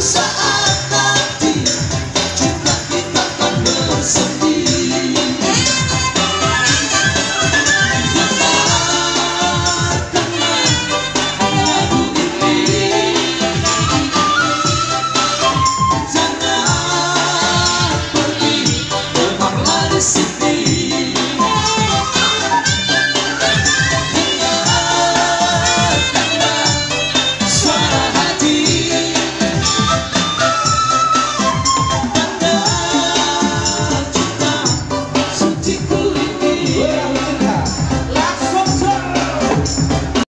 sa